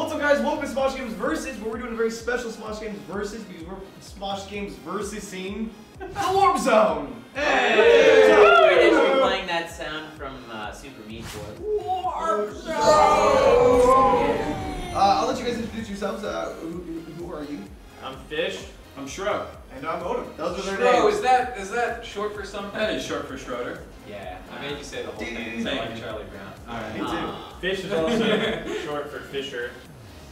What's up, guys? Welcome to Smosh Games Versus, where we're doing a very special Smosh Games Versus because we're Smosh Games Versus scene the Warp Zone. Hey! Wait, is you playing that sound from uh, Super Meat Boy? Warp Zone. Uh, I'll let you guys introduce yourselves. Uh, who, who- who are you? I'm Fish. I'm Shrub. And I'm Odom. Those are their Bro, names. is that is that short for something? That is short for Schroeder. Yeah, I made you say the whole thing. Dude. So like Charlie Brown. Alright. Me too. Fish is also short for Fisher.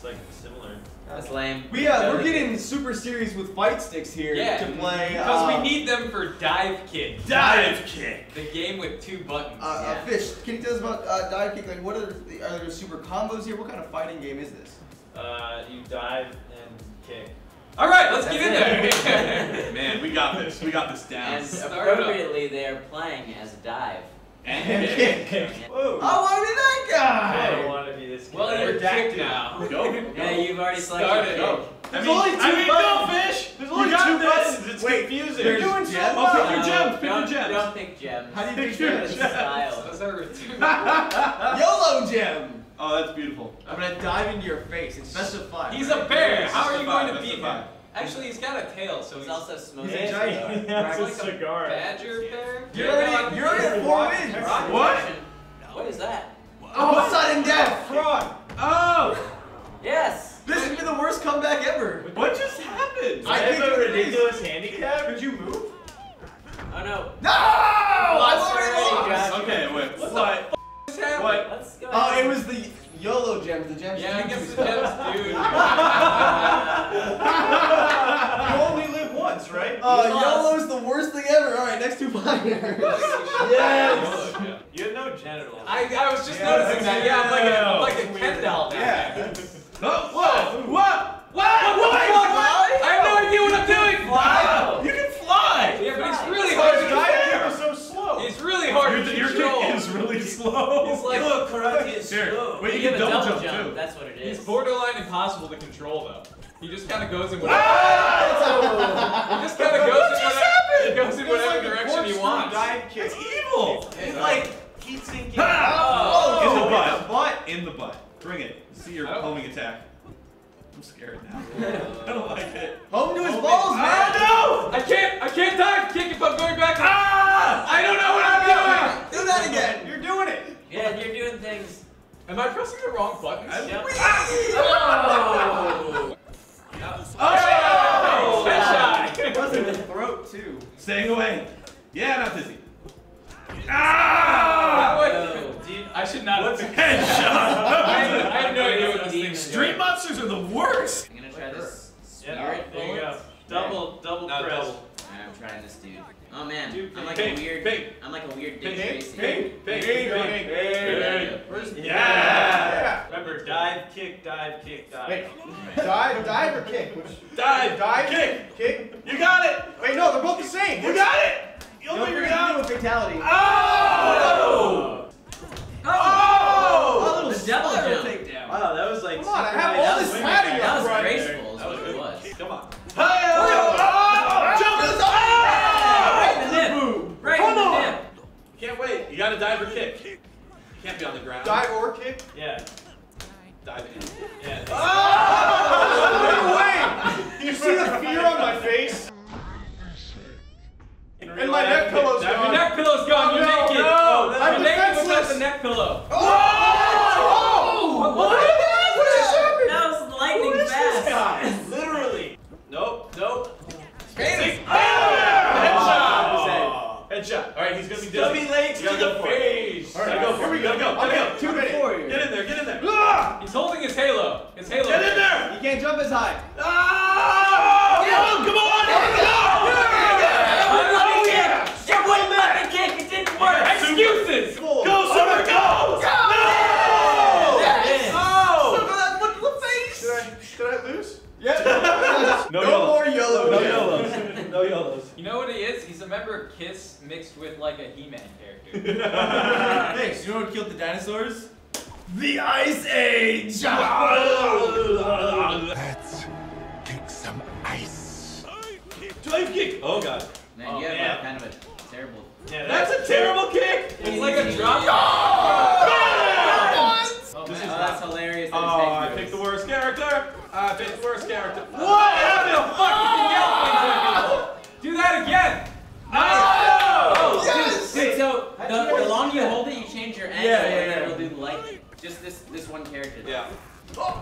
It's like similar. that's lame. We uh, we're getting super serious with fight sticks here Yeah, to play. because uh, we need them for dive kick. Dive kick. The game with two buttons. Uh, uh, Fish, can you tell us about uh, dive kick? Like, what are the, are there super combos here? What kind of fighting game is this? Uh, you dive and kick. All right, let's get in That's there. Man, we got this. We got this down. And appropriately, they are playing as dive. And kick. Whoa. I want to be that guy. I don't want to be this guy. well, you're Redacted. kicked now. Go. Yeah, you've already selected Started. kick. There's I mean, only two I mean, buttons. go, fish. There's only got two this. buttons. It's Wait, confusing. You're doing so gems? well. Oh, pick your gems, pick your don't, gems. Don't pick gems. How do you Pick pick your gems? gems. Style. Those are return. YOLO gem. Oh, that's beautiful. I'm gonna dive into your face. It's best of five. He's right? a bear. How are you going to beat him? Five. Actually, he's got a tail, so He's he's also smoking. He's a Yeah, giant. yeah, it's like a a cigar. badger bear. You're already, you're already at four wins. Rock- What? What is that? Oh, sudden death. Fraud. Oh! Yes. This has been the no genitals. I, I was just Yeah, noticing that. Yeah, I'm like a, I'm like a that's Ken weird. doll. down Yeah. there. Oh, what? What? What? What the fuck? I have no idea what I'm doing. Wow. You can fly! Yeah, but it's really Why hard to dive control. kick is so slow? It's really hard Your, to your control. kick is really slow. He's like, karate is Here, slow. wait, you you can double double jump, jump. too. That's what it is. he's borderline impossible to control though. He just kind of goes in whatever. Ah! He just kind of goes in just whatever. happened? He goes in It's whatever like a direction he corkscrew wants. Dive kick. It's evil! It's like heat sinking. Ah! Oh, in the in butt. the butt. In the butt. Bring it. See your I don't- homing attack. I'm scared now. I don't like it. Home to his Oh, balls, man. man. Ah, I can't. I can't dive kick if I'm going back. Ah! I don't know what I'm doing. Do that again. You're doing it. Yeah, you're doing things. Am I pressing the wrong buttons? Yep. Oh! Oh! Headshot. It was in the throat too. Staying away. Yeah, not dizzy. Ah, Ah! wait. No. Dude, I should not have picked Headshot! I had, I had no idea what this thing was Street monsters are the worst! I'm gonna try this Yeah, spirit there you go. Double, double No, press. double. I'm trying this dude. Oh man, Dude, I'm like pink, a weird. pink. I'm like a weird Pink, Dick pink, Tracy. pink, pink, Pink, pink, pink, pink. pink. Where's Yeah! Yeah. Remember, dive, kick, dive, kick, dive. Wait, dive, dive or kick? Which? Dive! Dive, Kick! kick. You got it! Wait, no, they're both the same. You got it! You'll Don't figure it forget to out! do a fatality. Oh! Oh, Oh! little The double spiral jump. takedown. Wow, that was like. Come on, I have all this padding back. That up was front. graceful, is That what was it good. was. Come on. Hey! Oh! Jump this Right in the nip. Boom! Right Come in the on! nip. Can't wait. You gotta dive or kick. You can't be on the ground. Dive or kick? Yeah. Dive in. Yeah. No way! You see the fear on my face? In And real my life, neck pillow's dive- Your gone. neck pillow's gone. You're no, naked. no, You're I'm naked neck pillow. Oh! like a He-Man character. Thanks. You know what killed the dinosaurs? The Ice Age! Let's kick some ice. Dive kick! Oh god. Man, oh, you have man. kind of a terrible. Yeah, that's, that's a terrible kick! It's like a drop. Oh, this man. is oh, that's hilarious. That oh, I picked the worst character. I picked the worst character. What happened? Fuck! This this one character. though. Yeah.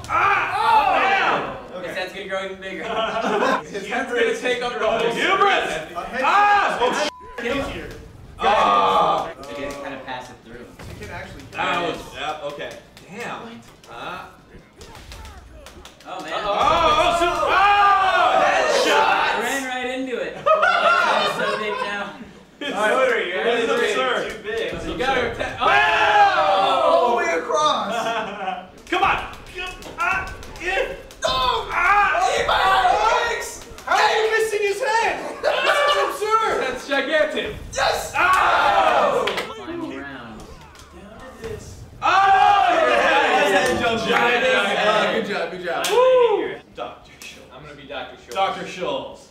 Ah! His Okay. head's gonna grow even bigger. His head's gonna take up the whole Hubris! Head- Ah! Oh, Easier. Oh! So you gotta kind of pass it through. You can actually. That was, yeah, okay. Damn. Ah. Oh man. Oh, oh, so, oh! I ran right into it. It's so big now. Alright, you're That is really absurd. too big. You gotta attack. All Oh! the way across. Come on! Ah! Yeah! Oh! Ah! How are you missing his head? This is absurd. That's gigantic. Yes. Ah! Final round. Oh! Giant Giant Uh, head. good job. Good job. Dr. Schultz. I'm gonna be Dr. Schultz. Dr. Schultz.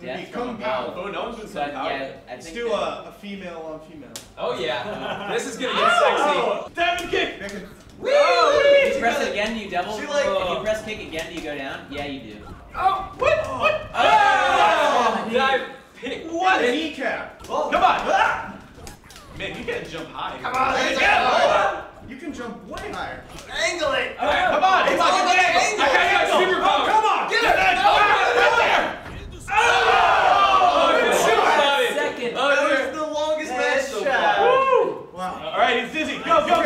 Death Become from above. Oh, no one's been So so I, yeah, I Let's think do that- a, a female on female. Oh yeah. this is gonna get sexy. Oh! Diamond kick! Megan. If you press it again, do you double? She like- if you press kick again, do you go down? Yeah, you do. Oh! What? What? Oh! Dive pick. What? Kneecap. Come on! Ah! Man, you can't jump high. Come on. Hey, let's yeah. go. You can jump way higher. Angle it. Come on! Come on! It's Come all on! about Get the angle. angle. I got got angle. superpower. Come on! Get Get it. that! Oh, Ah, right there! Oh, Oh! shot it. Second. Oh, That there. was the longest Headshot. match so far. Woo! Wow. All right, he's dizzy. Go, go,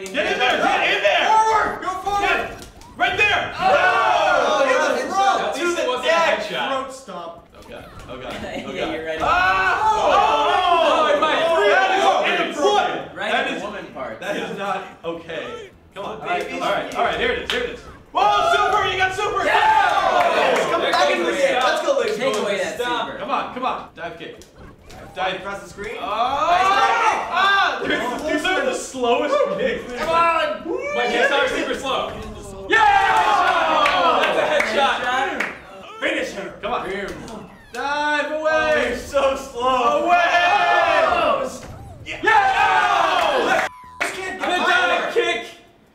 go! Still. Get in there! Get in there! Forward. Go forward. Get right there! Oh, Oh! yeah, At throat. least it wasn't a neck. headshot. Throat stomp. Oh god! Oh god! Yeah, Oh god! you're ready. Ah! Oh! Oh, it might- That is inappropriate. Right That in is the woman part. that is not okay. Come on. All right, right, come all on. right, all right. Here it is. Here it is. Whoa, super! You got super! Yes, come There back goes into the the game. Let's go, ladies. Take away that Stop. super. Come on, come on. Dive kick. Dive. Press the screen. Oh! Ah! These these are the slowest kicks. Come on. My kicks are super slow. Yeah! That's a headshot. Shot. Finish him. Come on. Dive away! so slow. Away! Yeah. Yeah! Just can't I'm get gonna higher. dive kick.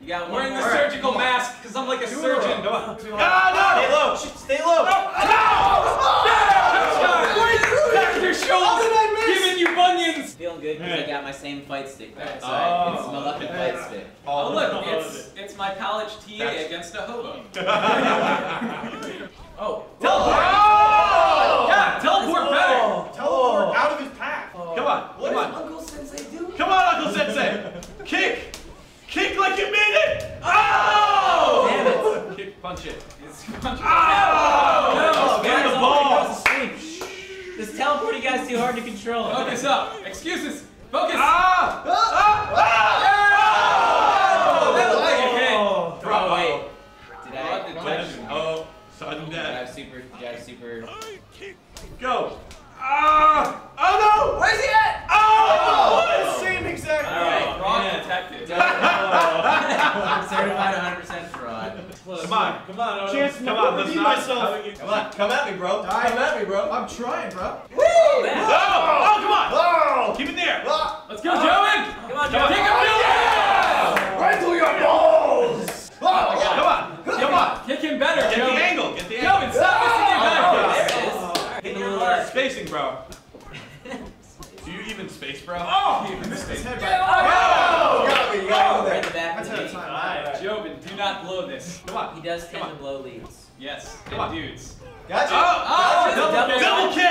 You got I'm one wearing the more. surgical mask because I'm like a surgeon. Come on. Ah, Stay no! low. Shh, Stay low. Dr. Schultz did I miss? Giving you. Feeling good because I got my same fight stick back. So Oh. it's my lucky fight stick. Oh, oh look, of it's it's my college TA That's- against a hobo. Oh. Teleport. Oh! Yeah, teleport better. Teleport out of his path. Oh. Come on, What come is on. Uncle Sensei doing? Come on, Uncle Sensei! Kick! Kick like you mean it! Oh! Damn it. Kick, punch it. It's Oh! Oh, Get guys, the all ball! across the screen. This teleporting guy's too hard to control. Focus up. Excuses. Focus. Ah! Ah! Ah! Oh, that looked like a hit. Oh! Oh, wait. Did Broad I? detection. Oh, sudden death. Drive super. Go! Ah! Oh no! Where's he at? Oh! The same exact. All right. Broad man. detected. Certified 100% fraud. Come on. Come on, Owen. Chance Come on, let's not. myself. Come on, come at me, bro. Die. Come at me, bro. I'm trying, bro. Oh, Oh! Oh, come on! Oh! Keep it there! Ah! Let's go, Joey. Come on, Take Joe. a field. Right through your balls! Come on! Come on! Kick him better, Get the Joey. angle! Get the angle! Joey, stop missing your Oh, dive there kicks. it is. Hit the little arc. Spacing, bro. Do you even space, bro? Oh! I missed his head right. Oh, you got me, you got me Right in the back That's of out the of knee. time. Alright. Joven, do not blow this. Come on. He does tend Come to on. blow leads. Yes, Come on. dudes. Gotcha. Oh! Oh, double double. Double KO!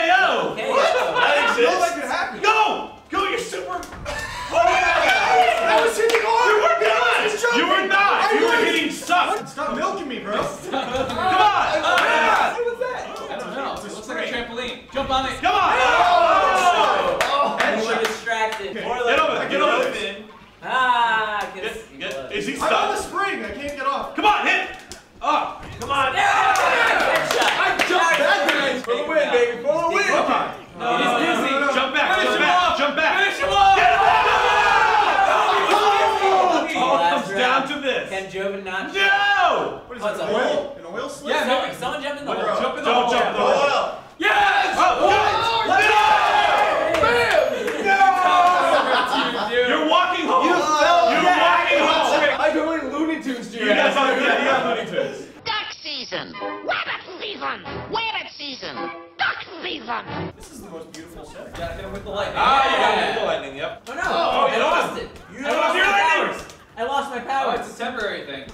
Reason. This is the most beautiful set. Gotta hit him with the lightning. Ah, you got Yeah. the lightning. Yep. Oh no! Oh, I lost lost. it. You I lost lost your lightning. powers. I lost my Oh, powers. it's a temporary thing.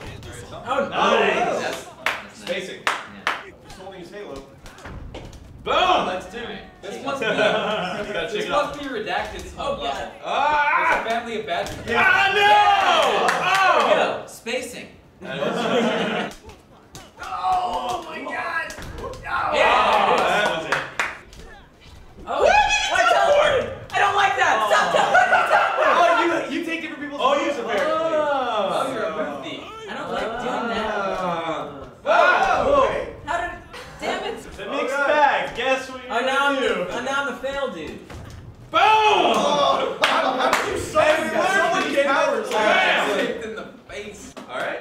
Oh, Nice. That's, that's. Spacing. Yeah. He's holding his halo. Boom. That's two. Alright. This must be. This shake it up. must be redacted. Oh, some God. Ah! It's a family of badgers. Ah no! Oh! Spacing. Oh my god! Oh, that was it. Oh, why teleport? I don't like that. Stop teleporting. Oh, you you take different people's Oh, moves, you apparently. Oh, you're a mood thief. I don't like doing that. Ah. Oh, okay. How did? Damn it. The mixed bag. Guess what you're Oh, now I'm gonna do? the, oh, now I'm the fail dude. Boom! Oh, how, how did you suck Hey, at we learned so what many came powers? out. Bam! Kicked in the face. All right.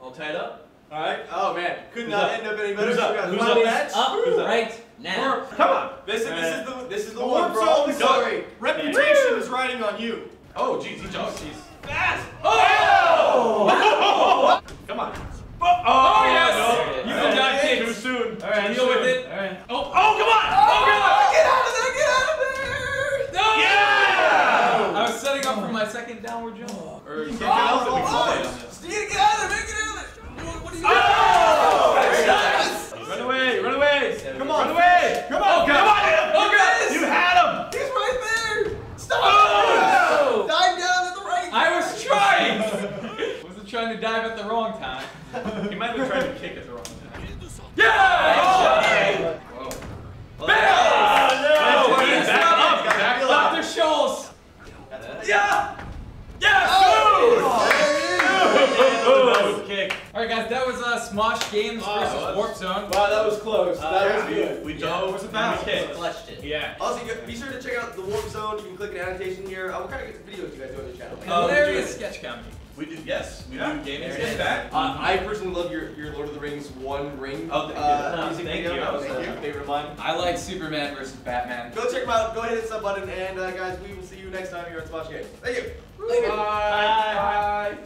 All tied up. All right. Oh man, could Who's not up? end up any better. Who's up? We got Who's one up? match. Up Who's up? right now. Come on. This is this Uh, is the this is the The one, warp bro. zone. Sorry, reputation is riding on you. Oh, jeez, he oh, jumps. Fast. Oh! Come on. Oh, Oh, yes! no. You can dive kick. Too soon. All right, Too deal with soon. it. All right. Oh, oh, come on. Oh, oh come on. Oh, get out of there! Get out of there! No! Yeah! I was setting up for my second downward jump. Or You Get can't out get of out the of way. the get out of there! Get out of there! What are you Oh! Very Nice. Run away, run away. Come on, Run away. Come on, Come on, hit him. Oh, guys! You had him. He's right there! Stop! Oh! Dive down at the right! I was trying! Wasn't trying to dive at the wrong time. He might have been trying to kick at the wrong time. Yeah! Whoa. Bam! Oh, no. Yes, Back up. Back Back up. up. Dr. Shoals! Yeah. Yes. Oh, Ooh, that was a kick. Alright guys, that was uh, Smosh Games Wow, versus that's- Warp Zone. Wow, that was close. Uh, that was good. We Yeah. dove. What's the and foul? we kicked. Clutched it. Yeah. Also, you be sure to check out the Warp Zone. You can click an annotation here. Uh, what kind of get some videos do you guys do on the channel? Uh, we Hilarious sketch comedy. We do. Yes. We Yeah. do gaming. There it sketch is. back. Uh, I personally love your, your Lord of the Rings One Ring Oh, thank you. uh, music thank video. You. That was Thank a you. favorite of mine. I like Superman versus Batman. Go check them out. Go ahead and hit the sub button. And uh, guys, we will see you next time here on Smosh Games. Thank you. Bye. Bye.